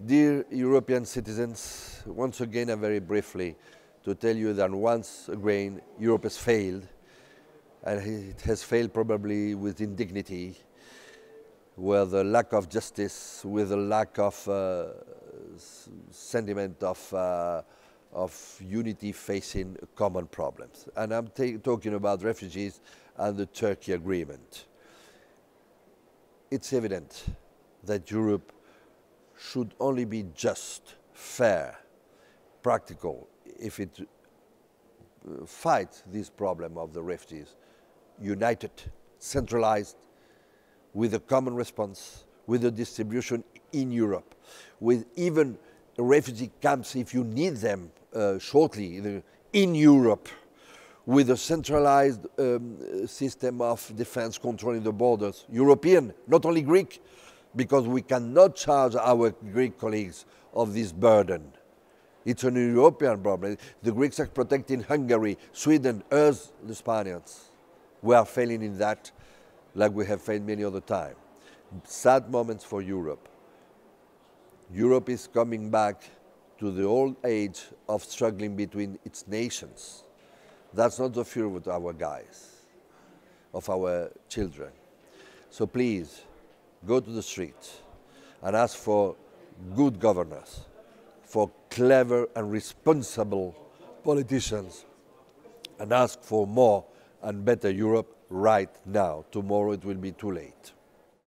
Dear European citizens, once again and very briefly to tell you that once again Europe has failed and it has failed probably with indignity, with a lack of justice, with a lack of uh, sentiment of, uh, of unity facing common problems. And I'm talking about refugees and the Turkey agreement. It's evident that Europe should only be just, fair, practical, if it uh, fights this problem of the refugees, united, centralized, with a common response, with a distribution in Europe, with even refugee camps, if you need them uh, shortly, in Europe, with a centralized um, system of defense controlling the borders, European, not only Greek, because we cannot charge our Greek colleagues of this burden. It's an European problem. The Greeks are protecting Hungary, Sweden, us, the Spaniards. We are failing in that like we have failed many other times. Sad moments for Europe. Europe is coming back to the old age of struggling between its nations. That's not the future of our guys, of our children. So please, go to the streets and ask for good governors, for clever and responsible politicians, and ask for more and better Europe right now. Tomorrow it will be too late.